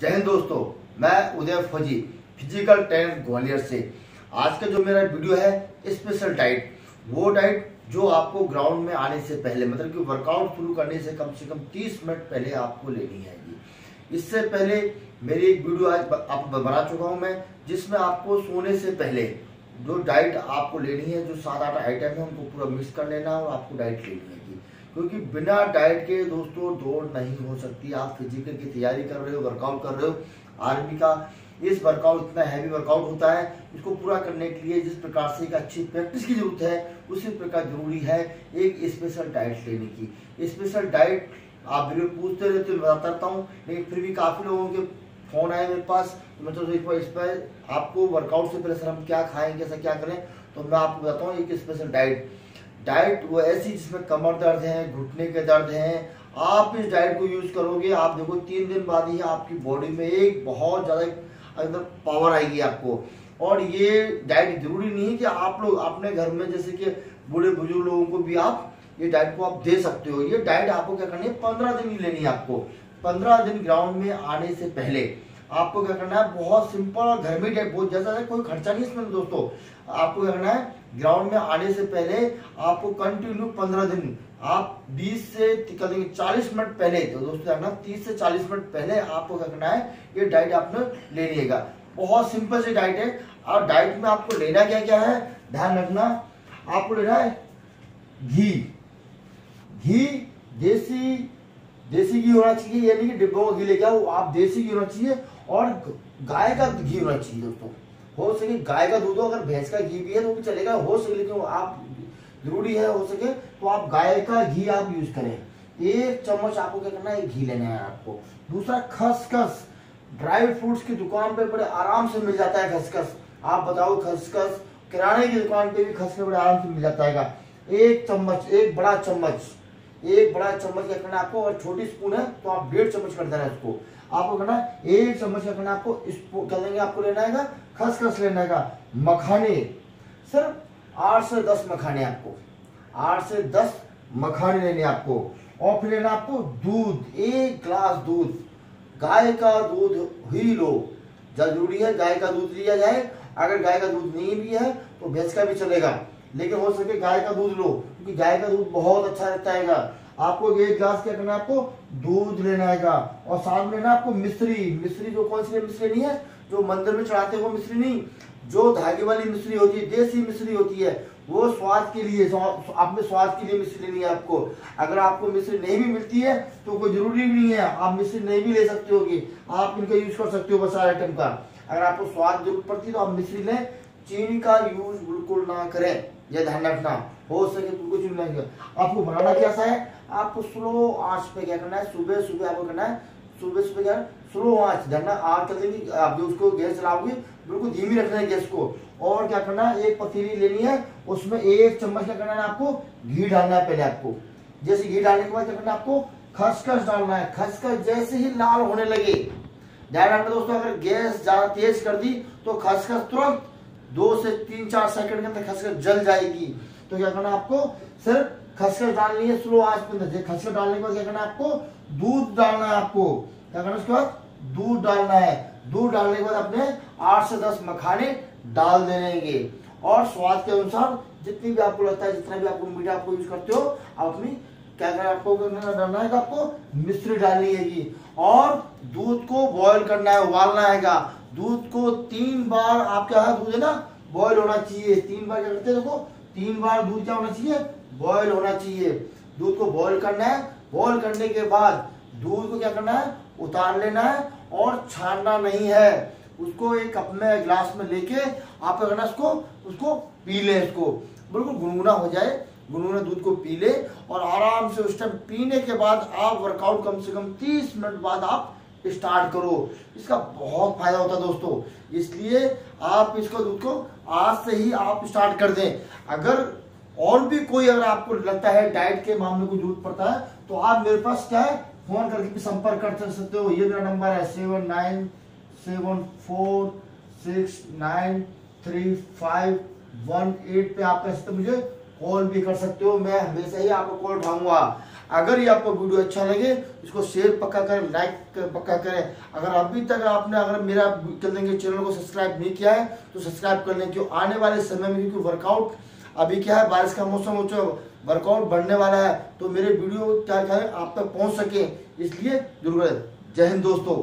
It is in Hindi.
जय हिंद दोस्तों, मैं उदय फौजी फ़िज़िकल ट्रेनर ग्वालियर से। आज का जो मेरा वीडियो है स्पेशल डाइट वो डाइट जो आपको ग्राउंड में आने से पहले मतलब कि वर्कआउट शुरू करने से कम से कम 30 मिनट पहले आपको लेनी है जी। इससे पहले मेरी एक वीडियो आज आप बना चुका हूँ मैं, जिसमें आपको सोने से पहले जो डाइट आपको लेनी है, जो सात आठ आइटम है, उनको पूरा मिक्स कर लेना और आपको डाइट लेनी है क्योंकि बिना डाइट के दोस्तों दौड़ नहीं हो सकती। आप फ़िज़िकल की तैयारी कर रहे हो, वर्कआउट कर रहे हो, आर्मी का इस वर्कआउट, इतना हैवी वर्कआउट होता है, इसको पूरा करने के लिए जिस प्रकार से एक अच्छी प्रैक्टिस की ज़रूरत है, उसी प्रकार ज़रूरी है एक स्पेशल डाइट लेने की। स्पेशल डाइट आप वीडियो पूछते रहते हो बताता रहता हूँ, लेकिन फिर भी काफ़ी लोगों के फ़ोन आए मेरे पास तो मैं तो इस पर आपको वर्कआउट से पहले सर हम क्या खाएँ कैसा क्या करें तो मैं आपको बताता हूँ, एक स्पेशल डाइट डाइट वो ऐसी जिसमें कमर दर्द है, घुटने के दर्द है। आप इस डाइट को यूज़ करोगे, आप देखो तीन दिन बाद ही आपकी बॉडी में एक बहुत ज़्यादा अंदर पावर आएगी आपको। और ये डाइट ज़रूरी नहीं है कि आप लोग अपने घर में जैसे कि बूढ़े बुज़ुर्ग लोगों को भी आप ये डाइट को आप दे सकते हो। ये डाइट आपको क्या करनी है? पंद्रह दिन ही लेनी है आपको। पंद्रह दिन ग्राउंड में आने से पहले। आपको क्या करना है, बहुत सिंपल और घर में बहुत ज़्यादा कोई खर्चा नहीं इसमें दोस्तों। आपको क्या करना है ग्राउंड में आने से पहले आपको कंटिन्यू पंद्रह दिन, आप 20 से चालीस मिनट पहले। तो दोस्तों देखना 30 से 40 मिनट पहले आपको क्या करना है, ये डाइट आपने ले लिएगा। बहुत सिंपल सी डाइट है। और डाइट में आपको लेना क्या क्या है, ध्यान रखना, आपको लेना है घी। घी, देसी देसी घी होना चाहिए यानी कि डिब्बों का घी लेके आओ, आप देसी घी होना चाहिए और गाय का घी होना चाहिए दोस्तों। हो सके गाय का दूध हो, अगर भैंस का घी भी है तो भी चलेगा। हो सके लेकिन आप ज़रूरी है, हो सके तो आप गाय का घी आप यूज़ करें। एक चम्मच आपको क्या करना है? घी लेना है आपको। दूसरा, खसखस। ड्राई फ्रूट्स की दुकान पे बड़े आराम से मिल जाता है खसखस। आप बताओ खसखस किराने की दुकान पे भी खसखस बड़े आराम से मिल जाता है एक चम्मच, एक बड़ा चम्मच। एक बड़ा चम्मच क्या करना है आपको? अगर छोटी स्पून है तो आप डेढ़ चम्मच कर देना है उसको आपको करना है, एक चम्मच करना आपको क्या देंगे आपको लेना है खसखस लेना है मखाने। सिर्फ़ आठ से दस मखाने आपको, आठ से दस मखाने लेने आपको, और फिर लेना आपको दूध, एक ग्लास दूध। गाय का दूध ही लो ज़रूरी है गाय का दूध लिया जाए, अगर गाय का दूध नहीं भी है तो भैंस का भी चलेगा। लेकिन हो सके गाय का दूध लो, क्योंकि गाय का दूध बहुत अच्छा रहता है। आपको एक ग्लास क्या करना है आपको? दूध लेना है और साथ में लेना आपको मिश्री मिश्री जो कौन सी मिश्री नहीं है? जो मंदिर में चढ़ाते वो मिश्री नहीं। जो धागे वाली मिश्री होती है, देसी मिश्री होती है, वो स्वाद के लिए अपने स्वाद के लिए मिश्री लेनी है आपको। अगर आपको मिश्री नहीं भी मिलती है तो कोई ज़रूरी नहीं है। आप मिश्री नहीं भी ले सकते हो आप इनका यूज़ कर सकते हो बस आइटम का। अगर आपको स्वाद ज़रूरत पड़ती है तो आप मिश्री लें। चीनी का यूज़ बिल्कुल ना करें। यह ध्यान रखना। हो सके तो कुछ नहीं आपको बनाना कैसा है? आपको स्लो आँच पे क्या करना है? सुबह सुबह आपको करना है, सुबह सुबह क्या? स्लो आँच धरना आग देंगे आप जो उसको गैस चलाओगे, बिल्कुल धीमी रखना है गैस को। और क्या करना है? एक पतीली लेनी है, उसमें एक चम्मच क्या करना है आपको? घी डालना है पहले आपको। जैसे घी डालने के बाद क्या करना है आपको? खसखस डालना है। खसखस जैसे ही लाल होने लगे। ध्यान रखना दोस्तों, अगर गैस ज़्यादा तेज कर दी तो खसखस तुरंत दो से तीन चार सेकंड के अंदर खसखस जल जाएगी। तो क्या करना आपको? सिर्फ़ खसखस डालनी है स्लो आँच पे अंदर। खसखस डालने के बाद क्या करना है आपको? दूध डालना है आपको। क्या करना उसके बाद? दूध डालना है। दूध डालने के बाद अपने आठ से दस मखाने डाल देंगे और स्वाद के अनुसार जितनी भी आपको लगता है, जितना भी आपको मीठा आपको यूज़ करते हो, आप अपनी क्या करना आपको डालना है आपको मिश्री डालनी है और दूध को बॉयल करना है, उबालना है दूध को तीन बार आप क्या दूध है ना बॉयल होना चाहिए। तीन बार क्या करते हैं, देखो तीन बार दूध क्या होना चाहिए? बॉयल होना चाहिए। दूध को बॉयल करना है। बॉयल करने के बाद दूध को क्या करना है? उतार लेना है और छानना नहीं है। उसको एक कप में ग्लास में लेके आप क्या करना उसको उसको पी ले इसको। बिल्कुल गुनगुना हो जाए। गुनगुना दूध को पी ले और आराम से उस टाइम पीने के बाद आप वर्कआउट कम से कम 30 मिनट बाद आप स्टार्ट करो। इसका बहुत फ़ायदा होता है दोस्तों। इसलिए आप इसको दूध को आज से ही आप स्टार्ट कर दें। अगर और भी कोई अगर आपको लगता है डाइट के मामले को ज़रूरत पड़ता है तो आप मेरे पास क्या है? फ़ोन करके भी संपर्क कर सकते हो। ये मेरा नंबर है seven nine seven four six nine three five one eight पे आप कह सकते मुझे कॉल भी कर सकते हो, मैं हमेशा ही आपको कॉल उठाऊँगा। अगर ये आपको वीडियो अच्छा लगे, इसको शेयर पक्का करें लाइक पक्का करें। अगर अभी तक आपने, अगर मेरा देंगे चैनल को सब्सक्राइब नहीं किया है तो सब्सक्राइब कर लें क्यों आने वाले समय में क्योंकि वर्कआउट अभी क्या है, बारिश का मौसम हो चुका वर्कआउट बढ़ने वाला है तो मेरे वीडियो क्या क्या है, आप तक पहुँच सके, इसलिए ज़रूर जय हिंद दोस्तों।